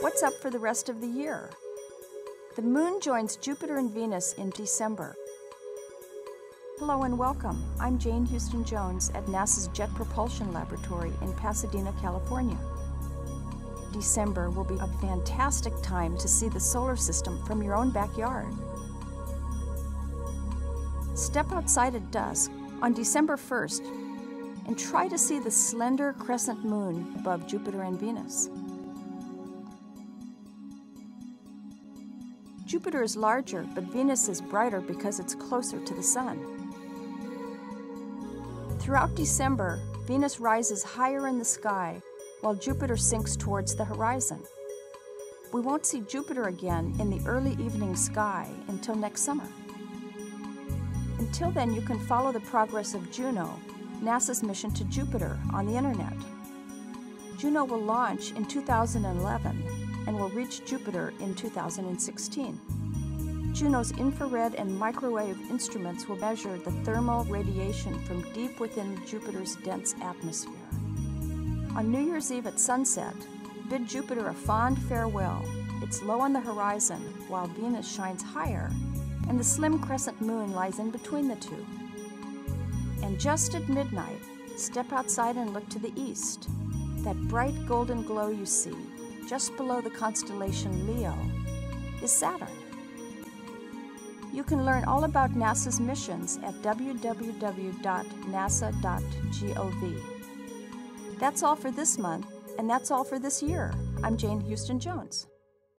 What's up for the rest of the year? The Moon joins Jupiter and Venus in December. Hello and welcome. I'm Jane Houston Jones at NASA's Jet Propulsion Laboratory in Pasadena, California. December will be a fantastic time to see the solar system from your own backyard. Step outside at dusk on December 1st and try to see the slender crescent moon above Jupiter and Venus. Jupiter is larger, but Venus is brighter because it's closer to the Sun. Throughout December, Venus rises higher in the sky while Jupiter sinks towards the horizon. We won't see Jupiter again in the early evening sky until next summer. Until then, you can follow the progress of Juno, NASA's mission to Jupiter, on the internet. Juno will launch in 2011 and will reach Jupiter in 2016. Juno's infrared and microwave instruments will measure the thermal radiation from deep within Jupiter's dense atmosphere. On New Year's Eve at sunset, bid Jupiter a fond farewell. It's low on the horizon while Venus shines higher, and the slim crescent moon lies in between the two. And just at midnight, step outside and look to the east. That bright golden glow you see just below the constellation Leo, is Saturn. You can learn all about NASA's missions at www.nasa.gov. That's all for this month, and that's all for this year. I'm Jane Houston Jones.